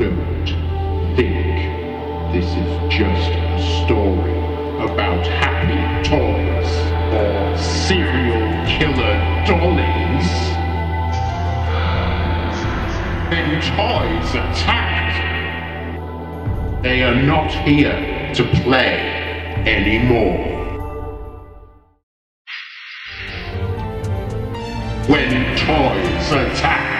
Don't think this is just a story about happy toys or serial killer dollies. When toys attack, they are not here to play anymore. When toys attack,